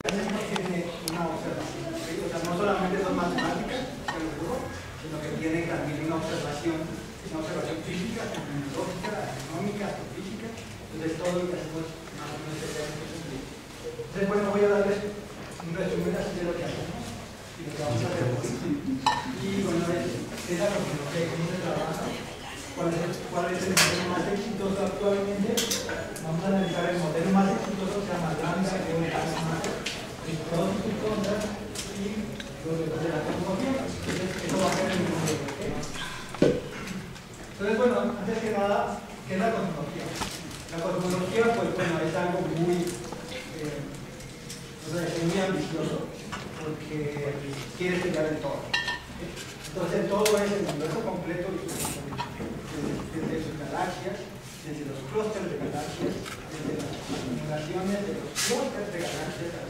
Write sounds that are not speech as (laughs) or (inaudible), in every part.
tiene una observación, o sea, no solamente son matemáticas, sino que tiene también una observación, una observación física, tecnológica, económica, astrofísica, entonces todo lo que hacemos más o menos sentido. Entonces, bueno, voy a darles un resumen así de lo que hacemos y lo que vamos a hacer. Y bueno, es, es la tecnología, cómo se trabaja, cuál es, es el modelo más exitoso actualmente. Vamos a analizar el modelo más exitoso, se llama Lambda, que es un caso más la tecnología. Entonces, bueno, antes que nada, ¿qué es la cosmología? La cosmología, pues bueno, es algo muy, eh, muy ambicioso, porque quiere estudiar el todo. Entonces, todo es el universo completo, desde, sus galaxias, desde los clústeres de galaxias, desde las acumulaciones de los clústeres de galaxias,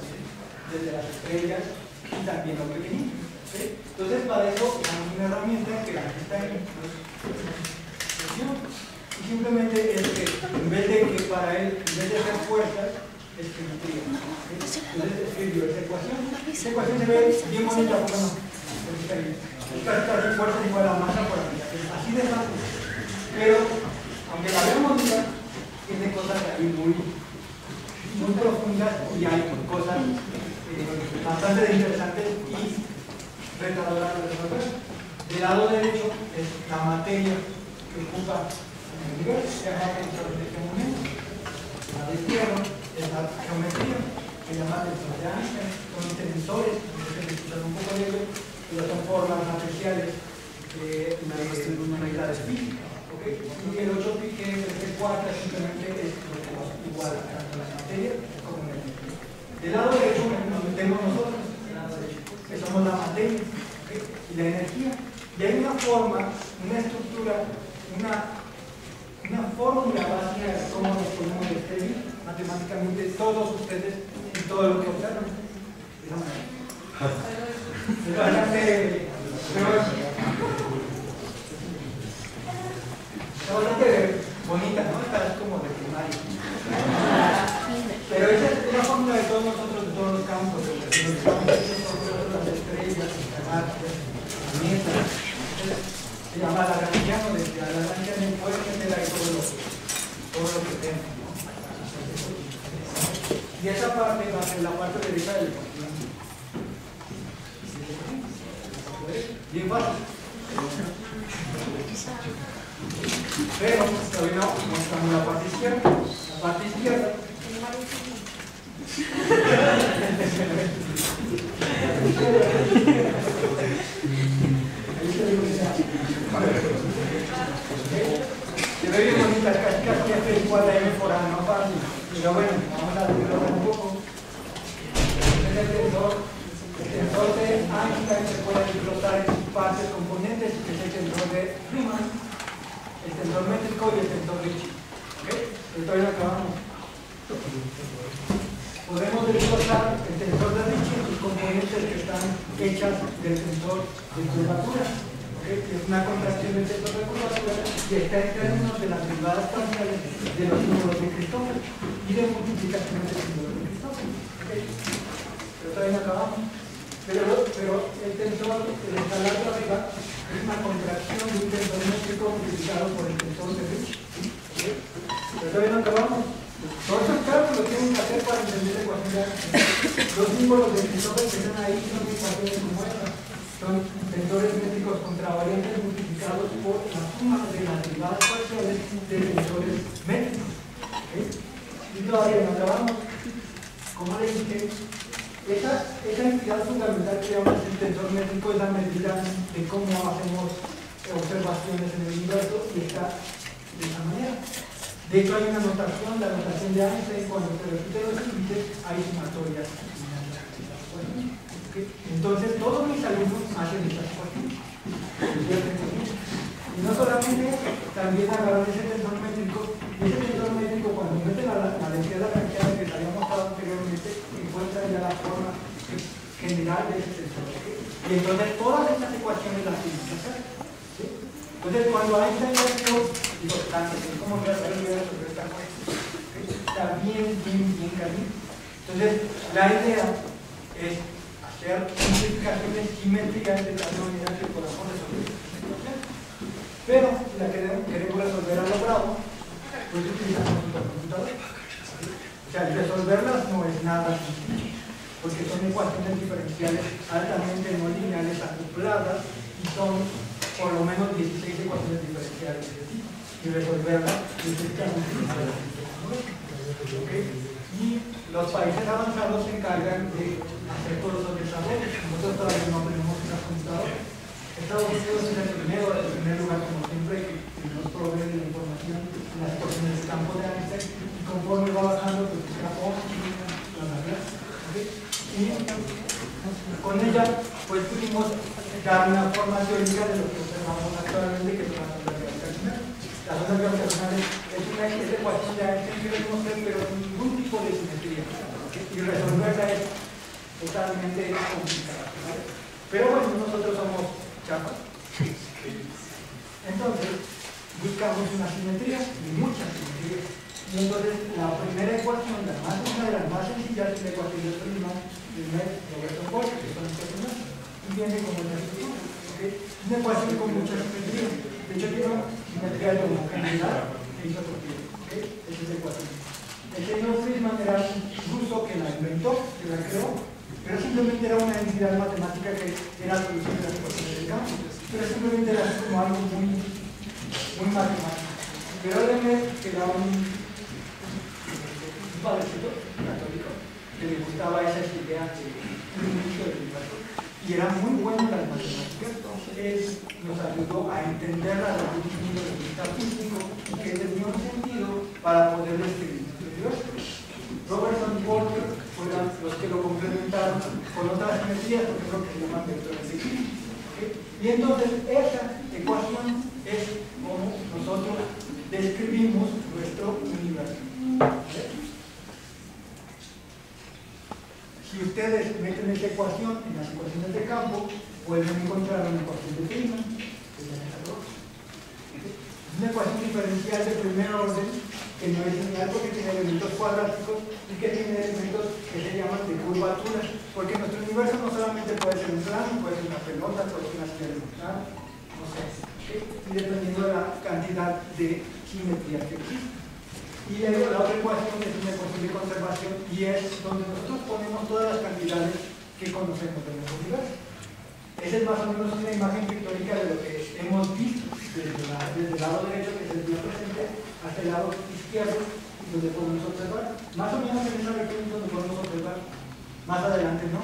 desde las estrellas y también lo pequeñito. ¿sí? Entonces, para eso, tenemos una herramienta que la está ahí. Y simplemente es que, en vez de que para él, en vez de hacer fuerzas, escribiría. ¿sí? Entonces, escribió esa ecuación. Esa ecuación se ve bien bonita, bueno, es casi casi fuerza igual a masa por aplicación. Así de fácil. Pero, aunque la vean bonita, tiene cosas ahí muy, muy profundas y hay cosas eh, bastante interesantes y retadoras de resolver. Del lado derecho es la materia que ocupa en el llama tensor de este momento. La de izquierda es la geometría, que llama tensor de Einstein, son tensores, que un poco de pero son formas matriciales de una unidad física. ¿okay? Y el 8 pi que es el simplemente es lo que nos iguala tanto la como la. Del lado derecho nos metemos nosotros, del lado derecho, que somos la materia ¿okay? y la energía. Y hay una forma, una estructura, una, una fórmula básica de cómo nos podemos describir matemáticamente todos ustedes y todo lo que observan. De esa manera. Es bastante, es bastante bonita, ¿no? Esta es como de primaria. Pero esa es una fórmula de todos nosotros, de todos los campos, de los campos, las estrellas, las galaxias, planetas. Se llama la Lagrangiano, desde la Lagrangiano puede meter ahí todo lo que, todo lo que tenga. Y esa parte va a ser la parte derecha del ecuación. Bien fácil. Pero todavía no mostramos la parte izquierda. La parte izquierda. Se ve bien bonita, casi casi es igual a M por A, no fácil. Pero bueno, vamos a verlo un poco. Este es el tensor el tensor de Einstein se puede explotar en sus partes componentes, que es el tensor de Riemann, el tensor métrico y el tensor de Chi. ¿Ok? Esto ya acabamos. Podemos desglosar el tensor de Ricci en sus componentes que están hechas del tensor de curvatura. ¿ok? Es una contracción del tensor de curvatura y está en términos de las derivadas parciales de los símbolos de Cristóbal y de multiplicación de los símbolos de Cristóbal. Pero todavía no acabamos. Pero, pero el tensor, el escalar de arriba, es una contracción de un tensor métrico multiplicado por el tensor de Ricci. Pero todavía no acabamos. Todos estos cálculos tienen que hacer para entender la ecuación de. Los símbolos de Cristóbal que están ahí son ecuaciones como esta. Son tensores métricos contravariantes multiplicados por la suma de las derivadas parciales de tensores métricos. Y todavía no acabamos. Como le dije, esa, esa entidad fundamental que llamamos el tensor métrico es la medida de cómo hacemos observaciones en el universo y está de esa manera. De hecho, hay una notación, la notación de Einstein, cuando se repiten los límites, hay sumatorias. Entonces, todos mis alumnos hacen estas ecuaciones. Y no solamente, también agarran ese tensor métrico, y ese tensor métrico, cuando meten la, la densidad que les había mostrado anteriormente, encuentran ya la forma general de ese tensor. Y entonces, todas estas ecuaciones las tienen que hacer. Entonces, cuando Einstein lo vio, digo, tanto, es como que hacer el universo, pero está, bien, bien, bien caliente. Entonces, la idea es hacer simplificaciones simétricas de tal manera que podamos resolver esta situación. Pero la queremos, queremos resolver a lo bravo, pues utilizamos un computador. O sea, resolverlas no es nada sencillo, porque son ecuaciones diferenciales altamente no lineales acopladas y son por lo menos 16 ecuaciones diferenciales. Y utilizar ¿Okay? y los países avanzados se encargan de hacer todos los desarrollos. Nosotros todavía no tenemos una computadora. Estados Unidos es el primero, el primer lugar, como siempre, que, nos provee la información en las cuestiones del campo de Einstein y conforme va bajando, pues Japón y ¿okay? Y con ella, pues pudimos dar una forma teórica de lo que observamos actualmente, que es una las ondas gravitacionales es una ecuación de Einstein que demostrar, pero ningún tipo de simetría. Y resolverla es totalmente complicada. Pero bueno, nosotros somos chapas. Entonces, buscamos una simetría y muchas simetrías. Y entonces, la primera ecuación, la más, una de las más sencillas, es la ecuación de Friedman de Roberto Bosch, que son y viene como una ¿okay? Una ecuación con muchas simetrías. De hecho, tiene simetría de homogeneidad e isotropía. ¿okay? Ese es el ecuación. El señor Friedman era un ruso que la inventó, que la creó, pero simplemente era una entidad matemática que era solución de las ecuaciones del campo. Pero simplemente era como algo muy, muy matemático. Pero él que era un, un padrecito católico que le gustaba esas ideas de un del universo y era muy bueno en las matemáticas, entonces nos ayudó a entender la relación de vista físico y que tenía un sentido para poder describir el universo. Robertson y Porter fueron los que lo complementaron con otras simetrías, porque creo que se llaman vectores de ¿okay? Y entonces esa ecuación es como nosotros describimos nuestro universo. Si ustedes meten esta ecuación en las ecuaciones de campo, pueden encontrar una ecuación de Feynman, que es una ecuación diferencial de primer orden que no es lineal porque tiene elementos cuadráticos y que tiene elementos que se llaman de curvaturas, porque nuestro universo no solamente puede ser un plano, puede ser una pelota, puede ser una de no sé, y dependiendo de la cantidad de simetría que existe. Y luego la otra ecuación es una ecuación de conservación y es donde nosotros ponemos todas las cantidades que conocemos de nuestro universo. Esa es más o menos una imagen pictórica de lo que hemos visto desde, el lado derecho, que es el día presente, hasta el lado izquierdo, donde podemos observar. Más o menos en esa región donde podemos observar. Más adelante, ¿no?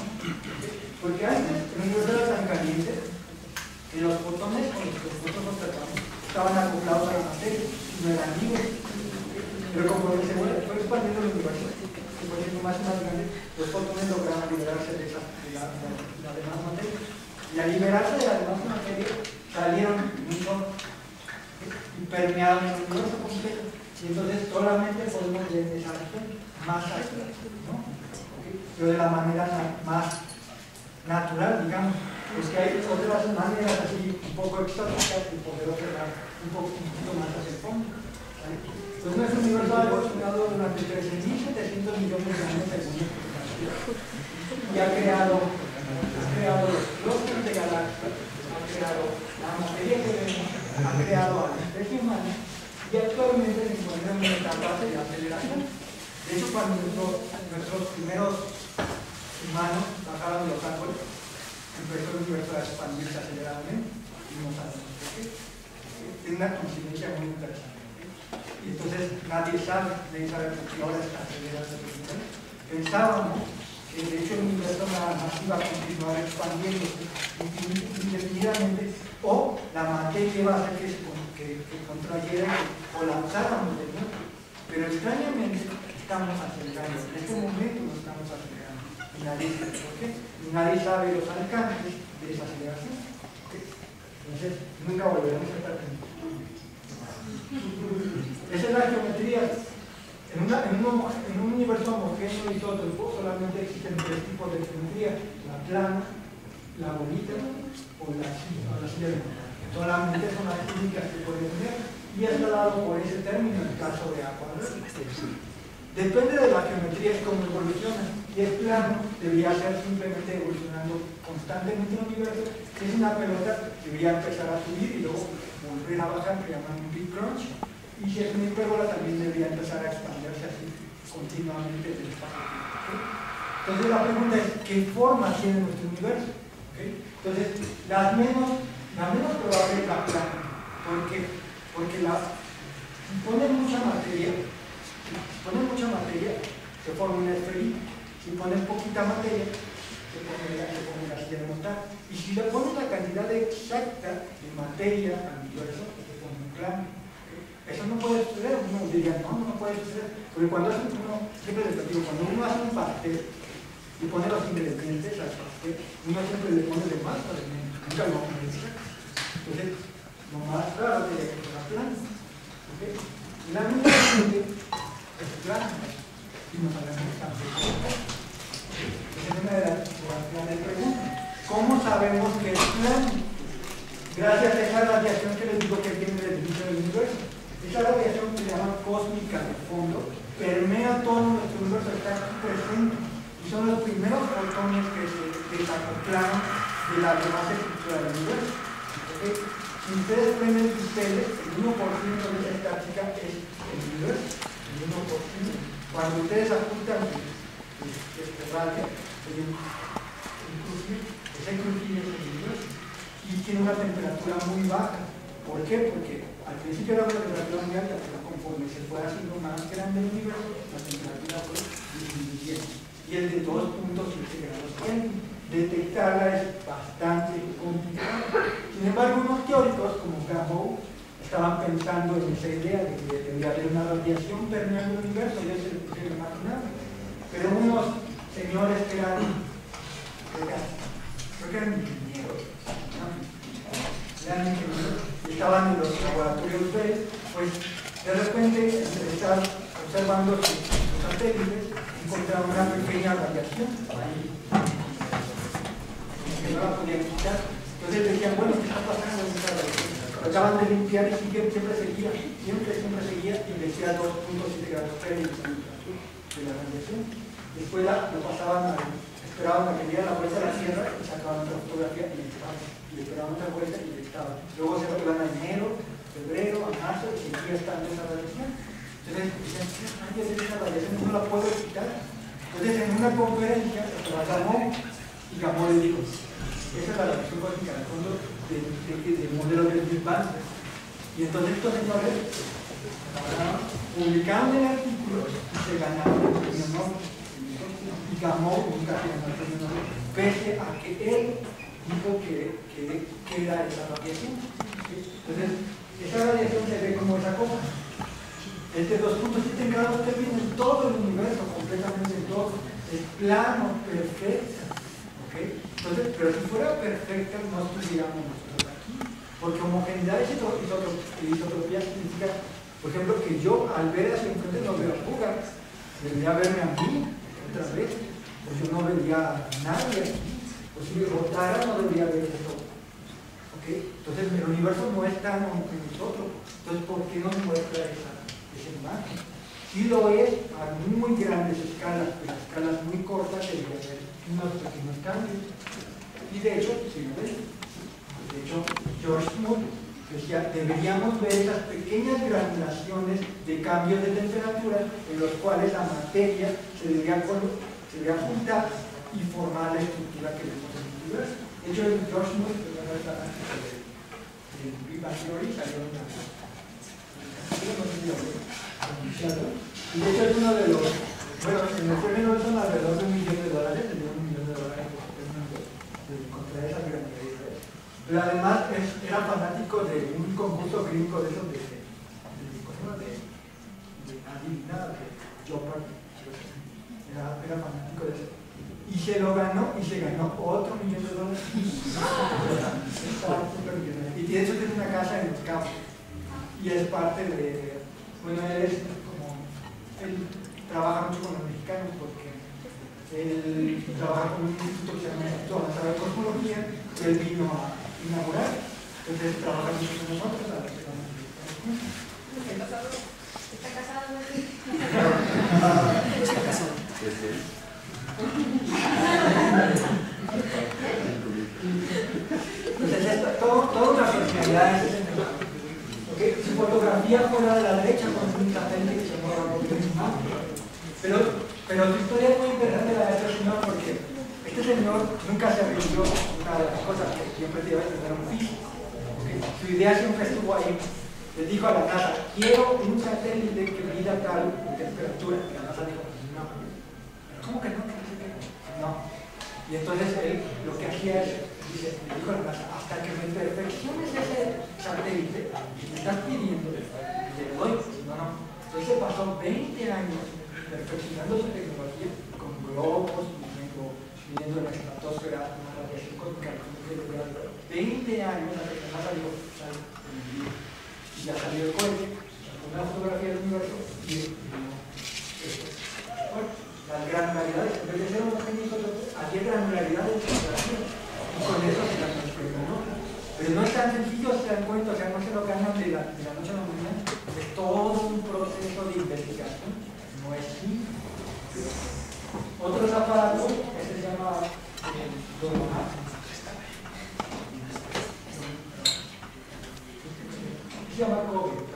Porque antes el universo era tan caliente que los fotones con los que nosotros observamos estaban acoplados a la materia, no eran libres pero como se fue expandiendo el universo, se fue siendo más y más grande, los fotones lograron liberarse de, esa, de la, la demás materia. Y al liberarse de la demás materia, salieron mucho permeados en el universo completo. Y entonces solamente podemos ver esa región más alta, ¿no? Pero de la manera más natural, digamos. Es que hay otras maneras así un poco exóticas de poder observar un, poco, un poquito más hacia el fondo. Pues nuestro universo ha evolucionado durante 13.700 millones de años según y ha creado, ha creado los clústeres de galaxias, ha creado la materia que vemos, ha creado a la especie humana y actualmente se encuentra en una etapa de aceleración. De hecho, cuando nuestros primeros humanos bajaron de los árboles, empezó el universo a expandirse aceleradamente y no sabemos por una coincidencia muy interesante. Y entonces nadie sabe, nadie sabe por qué ahora está acelerando. Pensábamos que de hecho el universo nada más iba a continuar expandiéndose indefinidamente o la materia iba a hacer que se que, que contrayera y colapsáramos de nuevo. Pero extrañamente estamos acelerando. En este momento no estamos acelerando. Nadie sabe por qué. Nadie sabe los alcances de esa aceleración. Entonces, nunca volveremos a estar esa es la geometría. En, un, universo homogéneo y isótropo solamente existen tres tipos de geometría, la plana, la bolita o la, silla de Solamente son las únicas que pueden tener y está dado por ese término en el caso de agua. Depende de la geometría, es como evoluciona. Y el plano debería ser simplemente evolucionando constantemente en el universo. Es una pelota, debería empezar a subir y luego volver a bajar, que llaman big crunch. Y si es una hipérbola, también debería empezar a expandirse así continuamente en el espacio. Entonces la pregunta es, ¿qué forma tiene nuestro universo? Entonces, la menos, la menos probable es la plana. ¿Por qué? Porque la, si pone mucha materia, si ponen mucha materia, se forma una esferita. Si ponen poquita materia, la, la silla de montar. Y si le ponen la cantidad exacta de materia al universo, se pone un plano. Eso no puede suceder. Uno diría, no, no puede suceder. Porque cuando hace uno, siempre les digo, cuando uno hace un pastel y pone los ingredientes al pastel, uno siempre le pone de más para nunca lo pone Entonces, lo más raro que plano. ¿okay? La misma es plano y no sabemos tampoco. Es una de las, grandes preguntas. ¿Cómo sabemos que es plano? Gracias a esa radiación que les digo que tiene el inicio del universo. Esa radiación que se llama cósmica de fondo permea todo nuestro universo, está aquí presente. Y son los primeros fotones que se desacoplaron de la demás estructura del universo. ¿Okay? Si ustedes prenden sus teles, el 1% de esa estática es el universo, el 1%. Cuando ustedes apuntan este radio, ese crujir es el universo. Y tiene una temperatura muy baja. ¿Por qué? Porque al principio era una temperatura muy alta, pero conforme se fue haciendo más grande el universo, la temperatura fue disminuyendo. Y el de 2.7 grados Kelvin. Detectarla es bastante complicado. Sin embargo, unos teóricos como Gamow estaban pensando en esa idea de que tendría haber una radiación permeando el universo, ya se lo pusieron. Pero unos señores que eran, creo que eran ingenieros, eran ingenieros, estaban en los laboratorios B, pues de repente, estaban observando sus, satélites, encontraron una pequeña radiación ahí, que no la podían quitar. Entonces decían, bueno, ¿qué está pasando en esta radiación? Acaban de limpiar y siempre, seguía, siempre, siempre seguía y decía 2.7 grados Fahrenheit de la radiación. Después lo pasaban, a, esperaban a que diera la vuelta a la Tierra y sacaban otra fotografía y le estaban. Y esperaban otra vuelta y le estaban. Luego se iban a enero, febrero, a marzo y seguía estando esa radiación. Entonces decían, ¿qué rayos es esa radiación? No la puedo quitar. Entonces en una conferencia se la llamó y Gamó le dijo, esa es la radiación cósmica de fondo del de, de modelo del Big Bang. Y entonces estos señores publicaron el artículo se ganaron el premio Nobel. Y Gamow nunca premio Nobel, pese a que él dijo que, que, que era esa radiación. Entonces, esa radiación se ve como esa cosa. Este 2.7 grados Kelvin en todo el universo, completamente en todo. Es plano, perfecto. ¿okay? Entonces, pero si fuera perfecta, no estuviéramos nosotros aquí. Porque homogeneidad isotropía significa, por ejemplo, que yo al ver hacia enfrente no veo a fuga, debería verme a mí otra vez, pues yo no vería a nadie aquí. O si votara, no debería ver eso. ¿Okay? Entonces, el universo no es tan como nosotros. Entonces, ¿por qué nos muestra esa, imagen? Sí lo es a muy grandes escalas, pero a escalas muy cortas debería haber unos pequeños cambios. Y de hecho, sí lo ven. De hecho, George Smoot decía, deberíamos ver esas pequeñas granulaciones de cambios de temperatura en los cuales la materia se debería, se debería juntar y formar la estructura que vemos en el universo. De hecho, George Smoot, que no está en Big Bang Theory, salió una y de hecho es uno de los, bueno, en el premio Nobel son alrededor de un millón de dólares, de un millón de dólares contra esa gran Pero además era fanático de un concurso gringo de esos de, de, de, adivinar, de Jeopardy. Era, era fanático de eso. Y se lo ganó y se ganó otro millón de dólares. (laughs) y de hecho tiene una casa en los campos. Y es parte de, bueno, él es como, él trabaja mucho con los mexicanos porque él trabaja con un instituto que se llama Instituto de Cosmología que él vino a inaugurar. Entonces trabaja mucho con nosotros a ver si vamos a ¿Está casado? ¿Está casado? Entonces, esto, todo, toda una personalidad es okay. Su fotografía fuera de la derecha con un satélite que se mueve pero, pero su historia es muy interesante la de este señor porque este señor nunca se rindió de las cosas que siempre debe tener un físico. Su idea siempre estuvo ahí. Le dijo a la NASA, quiero un satélite que mida tal temperatura. Y la NASA dijo, no. ¿Cómo que no? No. Y entonces él lo que hacía es dice, me dijo la casa, hasta que me perfecciones ese satélite y me estás pidiendo, le doy, no, no. Entonces pasó 20 años perfeccionando su tecnología con globos, midiendo, la estratosfera, una radiación cósmica, 20 años hasta que la NASA dijo, sale, y ya salió el cohete, una fotografía del universo y bueno, las granularidades, en vez de ser homogéneos, hacía granularidades de fotografía con eso se la ¿no? Pero no es tan sencillo, se dan cuenta, o sea, no se lo ganan de la, de la noche a la mañana, es todo un proceso de investigación, no es simple. Otros aparatos, este se llama eh, se llama COVID,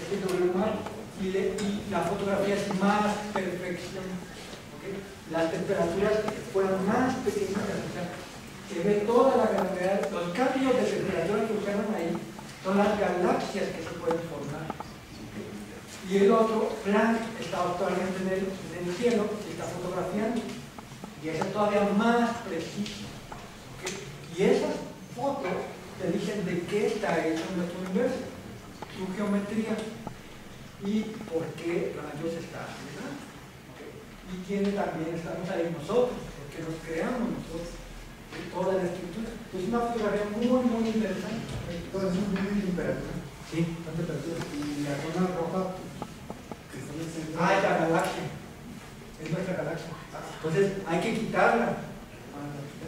este WMAP y, y la fotografía es más perfección las temperaturas fueron más pequeñas, que ve toda la gravedad, los cambios de temperatura que observan ahí son las galaxias que se pueden formar. Y el otro, Planck, está actualmente en el, en el cielo, está fotografiando, y ese es todavía más preciso. Y esas fotos te dicen de qué está hecho nuestro universo, su geometría y por qué rayos está generando y quiénes también estamos ahí nosotros, porque nos creamos nosotros toda la estructura. Es una fotografía muy, muy interesante. Todo eso es muy temperatura. Sí, la temperatura. Y la zona roja que está en el centro. Ah, es la galaxia. Es nuestra galaxia. Entonces hay que quitarla.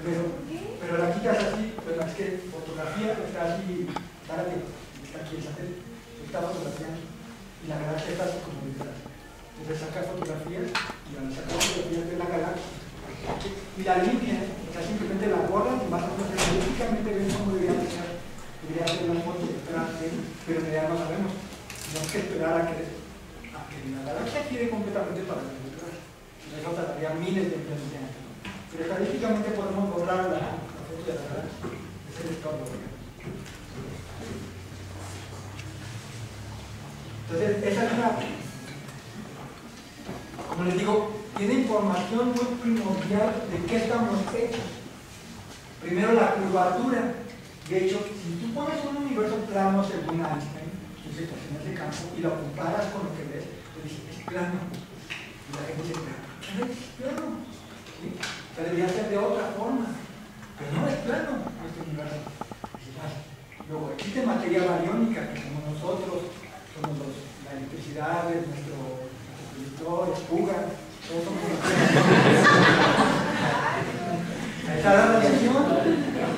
Pero, pero la quitas así, pues es que fotografía está así, está aquí el satélite, está fotografiando. Y la galaxia está así como detrás. Entonces saca fotografías y van a sacar fotografías de la galaxia. Y la línea, o sea, simplemente la borran y más o menos estadísticamente ven cómo debería ser, debería ser una foto detrás de pero en realidad no sabemos. Tenemos que esperar a que, a que la galaxia gire completamente para que Eso tardaría miles de millones de años. Pero estadísticamente podemos borrar la, la foto de la galaxia. Es el estado Entonces, esa es una como les digo, tiene información muy primordial de qué estamos hechos. Primero la curvatura. De hecho, si tú pones un universo plano según Einstein, sus y lo comparas con lo que ves, te dices, es plano. Y la gente dice, ¿qué es plano? ¿Sí? O debería ser de otra forma. Pero no es plano este universo. Luego, existe materia bariónica, que somos nosotros, somos los, la electricidad, nuestro fuga, (laughs) Está la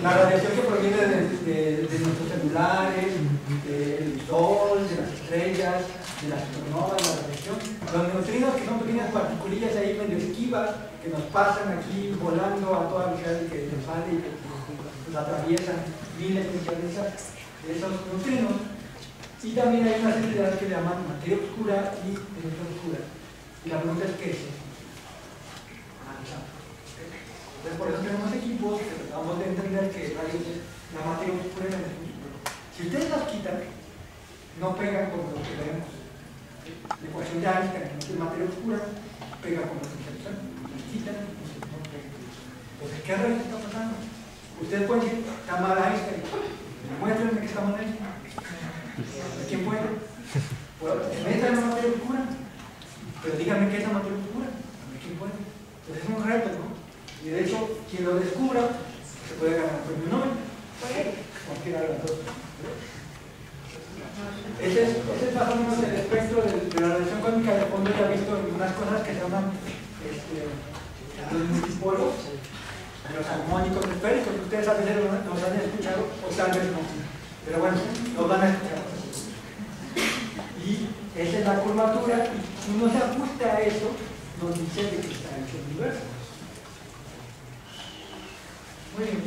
la radiación que proviene de, nuestros celulares, del sol, de las estrellas, de las supernovas, la radiación. Los neutrinos, que son pequeñas particulillas ahí medio esquivas, que nos pasan aquí volando a toda velocidad que nos sale y que nos atraviesan miles de esos neutrinos. Y también hay una serie que le llaman materia oscura y energía oscura. Y la pregunta es ¿qué es eso? Entonces por eso tenemos equipos que tratamos de entender que la materia oscura y la energía Si ustedes las quitan, no pegan con lo que vemos. La ecuación de Einstein, que es materia oscura, pega con lo que observan. Las quitan, no pegan. Entonces, ¿qué rayos está pasando? Ustedes pueden decir, está mal Einstein. Muéstrenme que está mal Einstein. ¿Quién puede? Pues, metan la materia oscura. Pero díganme qué es la materia oscura. A ver quién puede. Entonces es un reto, ¿no? Y de hecho, quien lo descubra se puede ganar un premio Nobel. Cualquiera de las dos. Ese es, ese es más o menos el espectro de, de la radiación cósmica. De fondo ya he visto unas cosas que se llaman este, los multipolos, los armónicos esféricos. Ustedes a veces los han escuchado o tal vez no. Pero bueno, los van a escuchar. Y ese es la curvatura, y si no se ajusta a eso, nos dice de que está hecho el universo. Muy bien.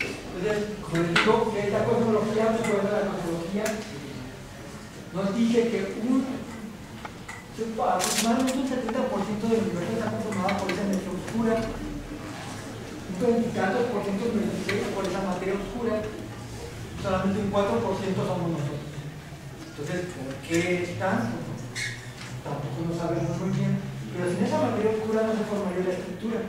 Entonces, como les esta cosmología, después de la cosmología, nos dice que un aproximadamente un 70% del universo está conformado por esa energía oscura, un 20 por ciento por esa materia oscura, solamente un 4% somos nosotros. Entonces, ¿por qué tanto? Tampoco lo sabemos muy bien, pero sin esa materia oscura no se formaría la estructura.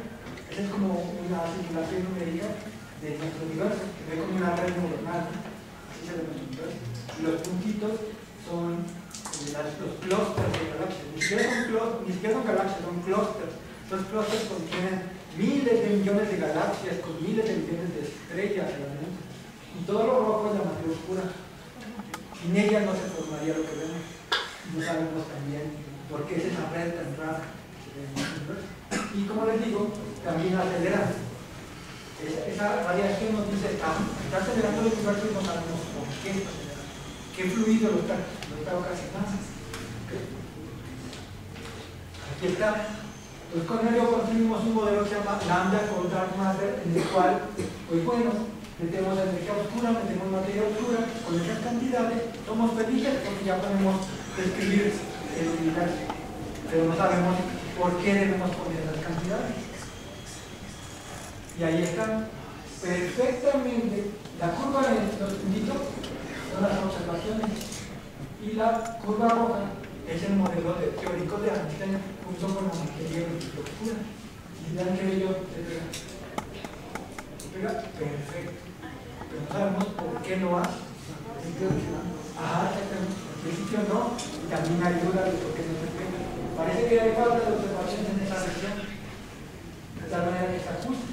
Esa es como una simulación numérica de nuestro universo, que ve como una red neuronal, así se ve nuestro universo. Los puntitos son los clústeres de galaxias. Ni siquiera son, galaxias, son clústeres. Los clústeres contienen miles de millones de galaxias con miles de millones de estrellas realmente. Y todo lo rojo es la materia oscura. Sin ella no se formaría lo que vemos. No sabemos también por qué es esa red tan rara. Y como les digo, también acelera. Esa, radiación nos dice, está, está acelerando el universo y no sabemos por qué. ¿Qué fluido lo está está ocasionando. Aquí está. Pues con ello construimos un modelo que se llama lambda con dark matter, en el cual, pues bueno, metemos energía oscura, metemos materia oscura, con esas cantidades, somos felices porque ya podemos describir el universo, pero no sabemos por qué debemos poner esas cantidades. Y ahí están perfectamente la curva de los puntitos son las observaciones y la curva roja es el modelo de teórico de Einstein junto con la materia de. Y que se pega. Perfecto. Pero no sabemos por qué no hace. Ajá, exactamente. En principio no, y también hay duda de por qué no se pega. Parece que hay falta de observaciones en esa región. De tal manera que está justo.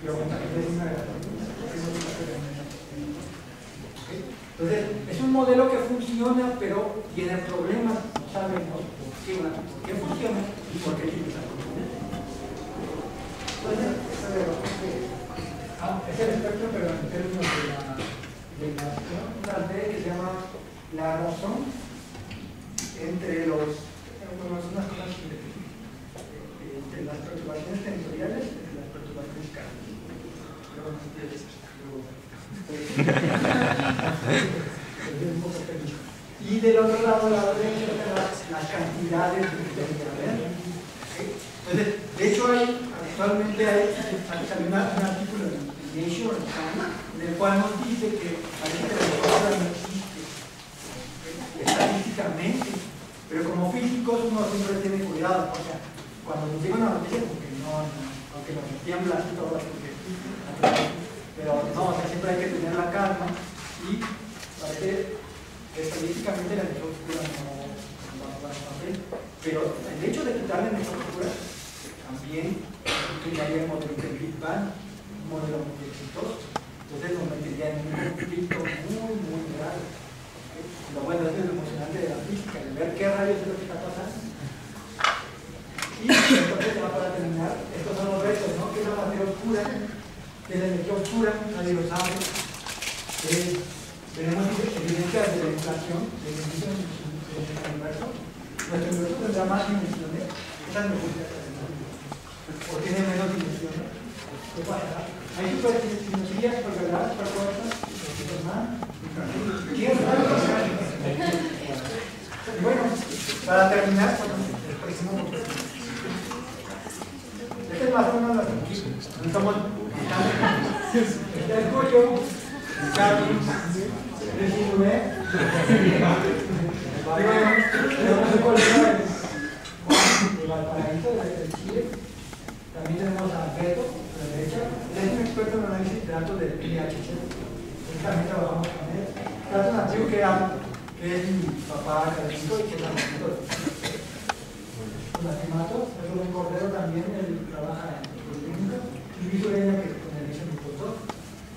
Pero bueno, es una de las preguntas. ¿Por qué no se pega? Entonces, es un modelo que funciona, pero tiene problemas. No sabemos por qué, por qué funciona y por qué tiene esa Entonces, ah, es el espectro, pero en términos de la, de la una D que se llama la razón entre los, bueno, son unas cosas entre las perturbaciones territoriales y las perturbaciones cardíacas. Pero no y del otro lado, la derecha, las, las cantidades de Entonces, de hecho, hay, actualmente hay, hay un artículo en Nature en el cual nos dice que parece que la palabra no existe estadísticamente, pero uno siempre tiene cuidado, o sea, cuando nos llega una noticia, porque no, aunque nos tiembla así todo, pero no, o sea, siempre hay que tener la calma y parece que estadísticamente la oscura no, va a pasar pero el hecho de quitar la oscura también crearía el modelo del Big Bang, un modelo muy exitoso. Entonces nos metería en un conflicto muy, muy. Lo bueno, es lo emocionante de la física, de ver qué rayos es lo que está pasando. Y entonces, para terminar, estos son los retos, ¿no? Que es la materia oscura de la energía oscura, nadie lo sabe. Eh, tenemos evidencias de la inflación de nuestro universo. Nuestro universo tendrá más dimensiones, esas me gustan o tiene menos dimensiones. ¿Qué pasará? Hay supersimetrías, supergradas, superfuerzas, ¿Quién Bueno, para terminar, el próximo Este es más o menos Carlos, el tenemos de Valparaíso, de también tenemos a Beto, a la derecha, es un experto en análisis de datos de IHC, también trabajamos con él. Que es mi papá académico y que es amigo con la Mato, es un Cordero también, él trabaja en Politécnica, y Luis Ureña, que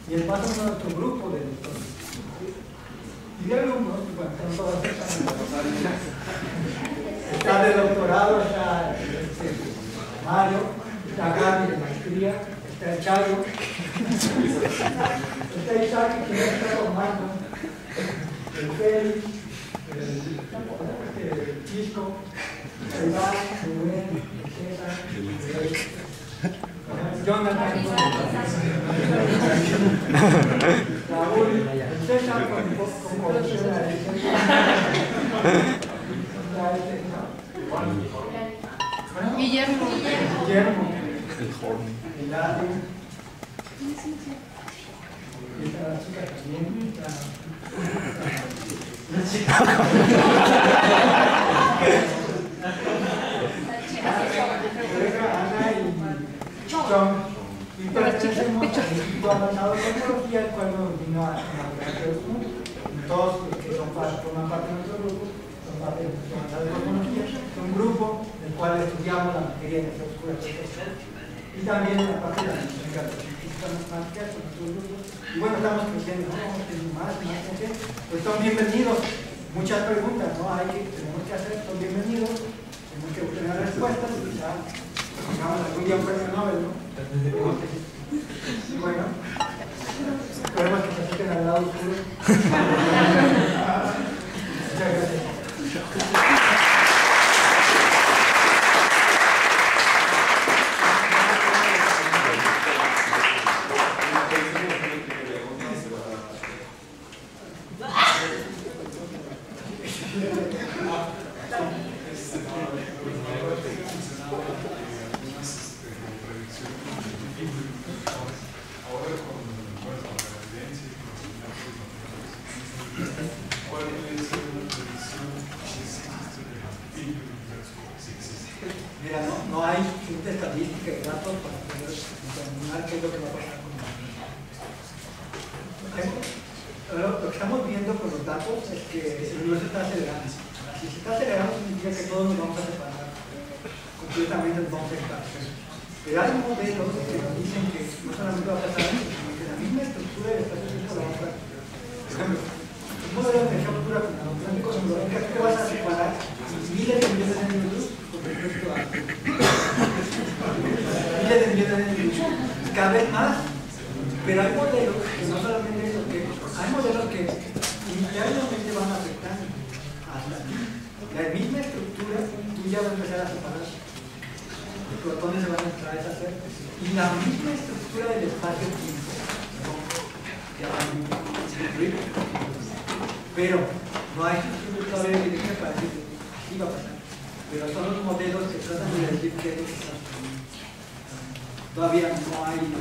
y el paso de nuestro grupo de doctores. Y de alumnos, bueno, están todas Está de doctorado, está este, Mario, está Gaby de maestría, está el está Isaac que está tomando, el Félix, el, Chico, Iván, Rubén, César, Jonathan, Raúl, César con, con a Guillermo. Guillermo, Eladio, esta la chica también, la Rebeca, Ana y John. Y pertenecemos al Instituto Avanzado de Tecnología, el cual nos vino a inaugurar Todos los que son parte, forman parte de nuestro grupo son parte del Instituto Avanzado de Tecnología. Es un grupo en el cual estudiamos la materia de oscura y bueno, estamos creciendo, ¿no? Más, más. Pues son bienvenidos. Muchas preguntas, ¿no? Hay que, tenemos que hacer, son bienvenidos. Tenemos que obtener respuestas y quizá tengamos algún día un premio Nobel, ¿no? Bueno, esperemos que se acerquen al lado oscuro. (laughs) Muchas gracias. Mira, no, no hay suficiente estadística y datos para poder qué es lo que va a pasar con mundo. Lo que estamos viendo con los datos es que el universo está acelerando. Si se está acelerando significa que todos nos vamos a separar. Completamente separar. Pero hay modelos que nos dicen que no solamente va a pasar eso, sino que la misma estructura del espacio-tiempo la vamos a Por ejemplo, un modelo de energía futura cosmológica, tú te vas a separar miles de millones de luz con respecto a miles de millones de años luz. Cada vez más. Pero hay modelos que no solamente eso, que hay modelos que internamente van afectando ti. La misma estructura, tú ya vas a empezar a separar. Los protones se van a entrar a deshacer. Y la misma estructura del espacio-tiempo. A. Pero no hay todavía evidencia para decir así va a pasar. Pero son los modelos que tratan de decir qué es lo. Todavía no hay la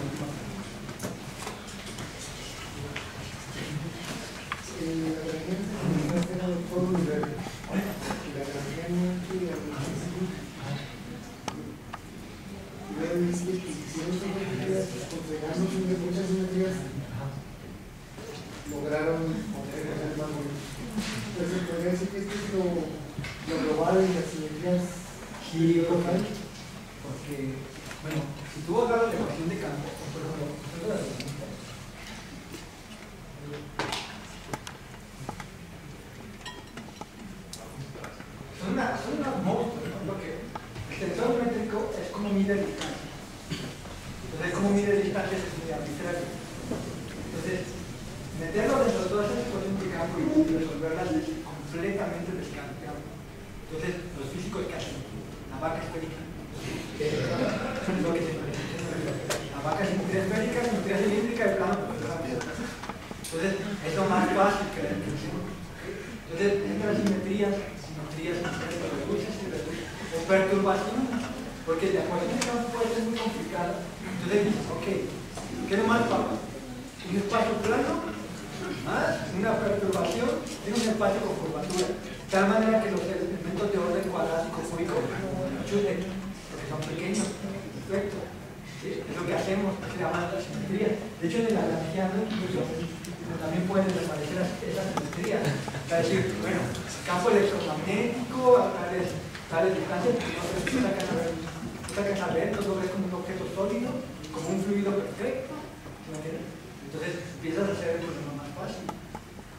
Entonces empiezas a hacer el problema más fácil,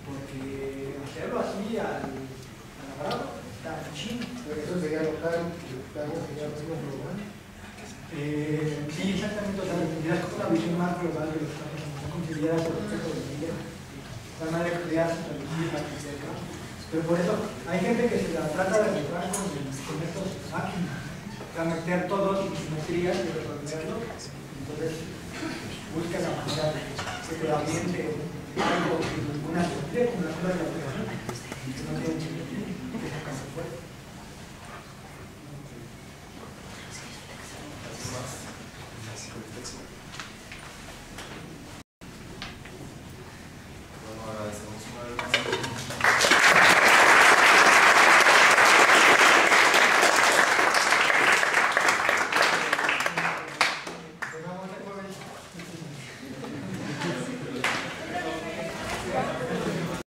porque hacerlo así al, a la está chino. Pero eso sería local, local sería algo global. Eh, sí, exactamente, o sea, tendrías como una visión más global de los campos, no consideras el espejo de vida, la madre que creas para que sea Pero por eso hay gente que se la trata de arreglar con, con estos máquinas a meter todo sus simetrías y resolverlo. Entonces, busca la manera de pero también algo, una compleja, una cosa que no tiene